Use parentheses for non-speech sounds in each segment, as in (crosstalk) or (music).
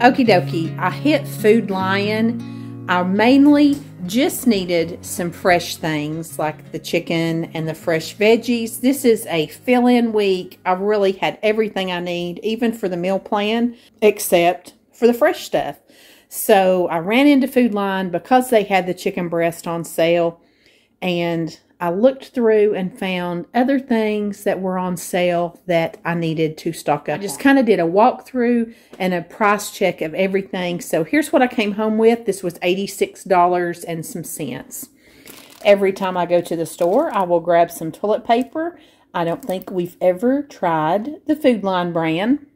Okie dokie, I hit Food Lion. I mainly just needed some fresh things like the chicken and the fresh veggies. This is a fill-in week. I really had everything I need, even for the meal plan, except for the fresh stuff. So I ran into Food Lion because they had the chicken breast on sale and I looked through and found other things that were on sale that I needed to stock up. I just kind of did a walkthrough and a price check of everything. So here's what I came home with. This was $86 and some cents. Every time I go to the store, I will grab some toilet paper. I don't think we've ever tried the Food Lion brand.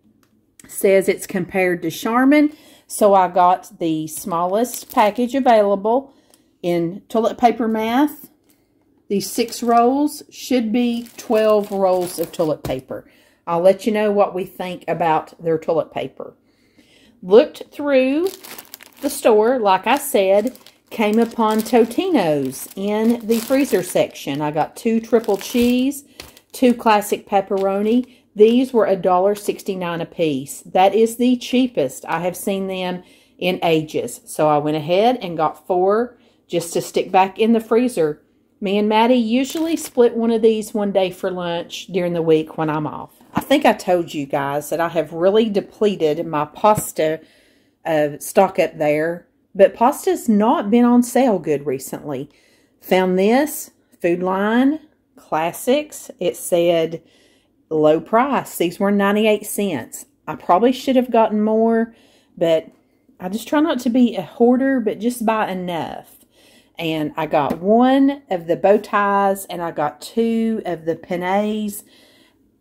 says it's compared to Charmin. So I got the smallest package available in toilet paper math these six rolls should be 12 rolls of toilet paper. I'll let you know what we think about their toilet paper. Looked through the store, like I said, came upon Totino's in the freezer section. I got two triple cheese, two classic pepperoni. These were $1.69 a piece. That is the cheapest I have seen them in ages. So I went ahead and got four just to stick back in the freezer me and Maddie usually split one of these one day for lunch during the week when I'm off. I think I told you guys that I have really depleted my pasta uh, stock up there, but pasta's not been on sale good recently. Found this, Food Lion Classics. It said low price. These were 98 cents. I probably should have gotten more, but I just try not to be a hoarder, but just buy enough and I got one of the bow ties and I got two of the penates.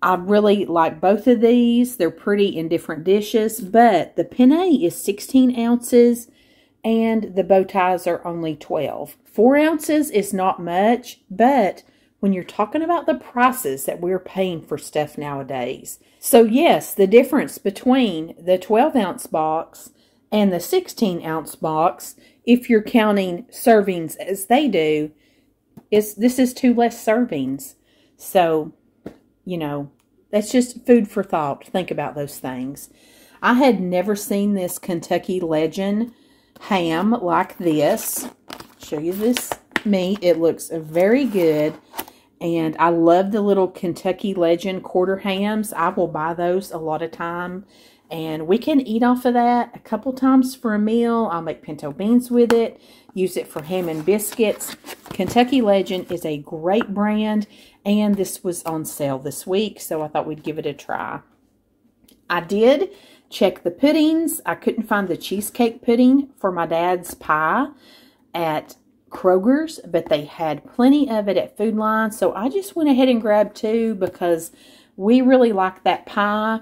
I really like both of these. They're pretty in different dishes, but the penne is 16 ounces and the bow ties are only 12. Four ounces is not much, but when you're talking about the prices that we're paying for stuff nowadays. So yes, the difference between the 12 ounce box and the 16 ounce box if you're counting servings as they do, is this is two less servings. So, you know, that's just food for thought. Think about those things. I had never seen this Kentucky Legend ham like this. Show you this meat. It looks very good. And I love the little Kentucky Legend quarter hams. I will buy those a lot of time. And we can eat off of that a couple times for a meal. I'll make pinto beans with it, use it for ham and biscuits. Kentucky Legend is a great brand, and this was on sale this week, so I thought we'd give it a try. I did check the puddings. I couldn't find the cheesecake pudding for my dad's pie at Kroger's, but they had plenty of it at Food Lion, so I just went ahead and grabbed two because we really like that pie.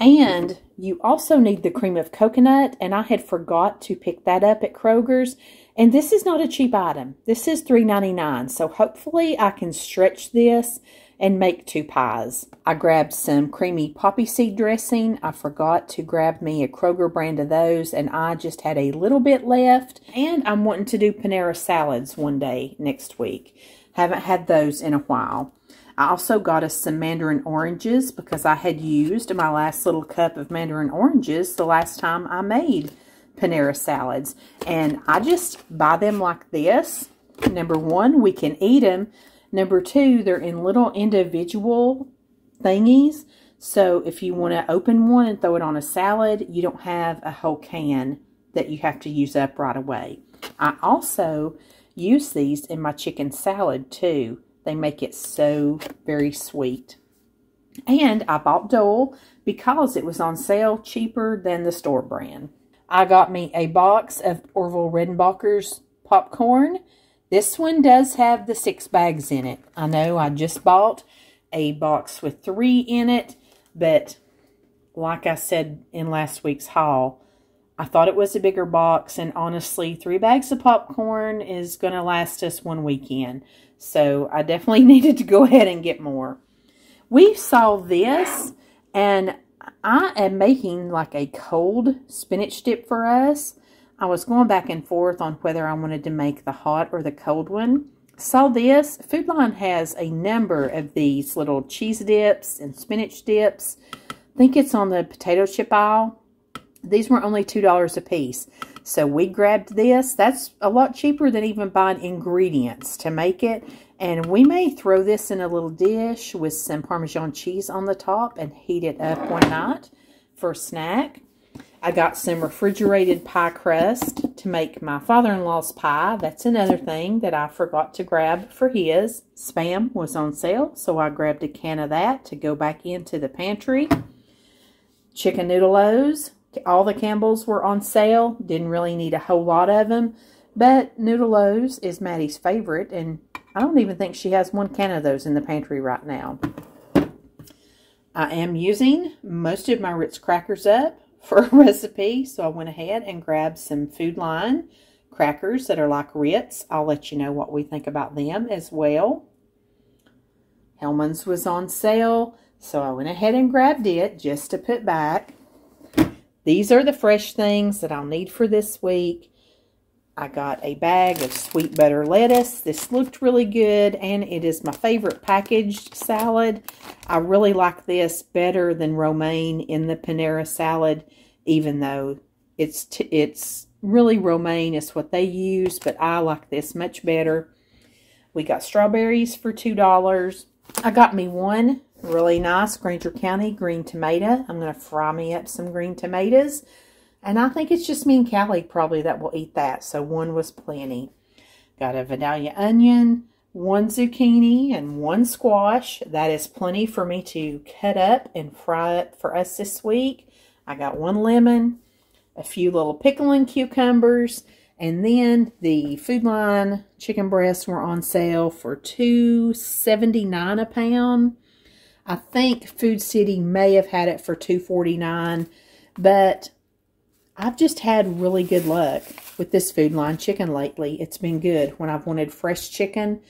And you also need the cream of coconut, and I had forgot to pick that up at Kroger's. And this is not a cheap item. This is $3.99, so hopefully I can stretch this and make two pies. I grabbed some creamy poppy seed dressing. I forgot to grab me a Kroger brand of those, and I just had a little bit left. And I'm wanting to do Panera salads one day next week. Haven't had those in a while. I also got us some mandarin oranges because I had used my last little cup of mandarin oranges the last time I made Panera salads. And I just buy them like this. Number one, we can eat them. Number two, they're in little individual thingies. So if you want to open one and throw it on a salad, you don't have a whole can that you have to use up right away. I also use these in my chicken salad too. They make it so very sweet. And I bought Dole because it was on sale cheaper than the store brand. I got me a box of Orville Redenbacher's popcorn. This one does have the six bags in it. I know I just bought a box with three in it, but like I said in last week's haul, I thought it was a bigger box, and honestly, three bags of popcorn is going to last us one weekend. So I definitely (laughs) needed to go ahead and get more. We saw this, and I am making like a cold spinach dip for us. I was going back and forth on whether I wanted to make the hot or the cold one. Saw this. Food Lion has a number of these little cheese dips and spinach dips. I think it's on the potato chip aisle. These were only $2 a piece. So we grabbed this. That's a lot cheaper than even buying ingredients to make it. And we may throw this in a little dish with some Parmesan cheese on the top and heat it up one night for a snack. I got some refrigerated pie crust to make my father-in-law's pie. That's another thing that I forgot to grab for his. Spam was on sale, so I grabbed a can of that to go back into the pantry. Chicken noodle-os. All the Campbells were on sale. Didn't really need a whole lot of them. But noodle-os is Maddie's favorite, and I don't even think she has one can of those in the pantry right now. I am using most of my Ritz crackers up for a (laughs) recipe, so I went ahead and grabbed some Food Lion crackers that are like Ritz. I'll let you know what we think about them as well. Hellmann's was on sale, so I went ahead and grabbed it just to put back. These are the fresh things that I'll need for this week. I got a bag of sweet butter lettuce. This looked really good, and it is my favorite packaged salad. I really like this better than romaine in the Panera salad, even though it's it's really romaine is what they use, but I like this much better. We got strawberries for $2. I got me one really nice Grainger County green tomato. I'm going to fry me up some green tomatoes. And I think it's just me and Callie probably that will eat that. So one was plenty. Got a Vidalia onion, one zucchini, and one squash. That is plenty for me to cut up and fry up for us this week. I got one lemon, a few little pickling cucumbers, and then the Food Lion chicken breasts were on sale for two seventy nine a pound. I think Food City may have had it for two forty nine, but I've just had really good luck with this Food Lion chicken lately. It's been good when I've wanted fresh chicken.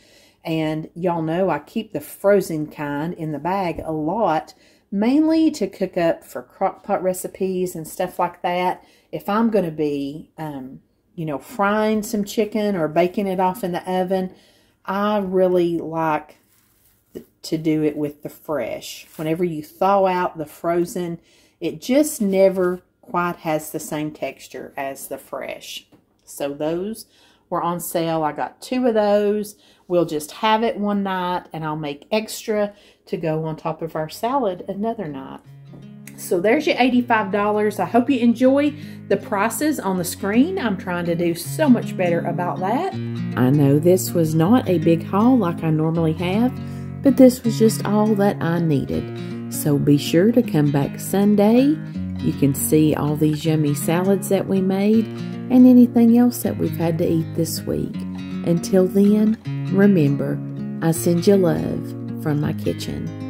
And y'all know I keep the frozen kind in the bag a lot, mainly to cook up for crock pot recipes and stuff like that. If I'm going to be, um, you know, frying some chicken or baking it off in the oven, I really like to do it with the fresh. Whenever you thaw out the frozen, it just never quite has the same texture as the fresh. So those were on sale. I got two of those. We'll just have it one night and I'll make extra to go on top of our salad another night. So there's your $85. I hope you enjoy the prices on the screen. I'm trying to do so much better about that. I know this was not a big haul like I normally have, but this was just all that I needed. So be sure to come back Sunday you can see all these yummy salads that we made and anything else that we've had to eat this week. Until then, remember, I send you love from my kitchen.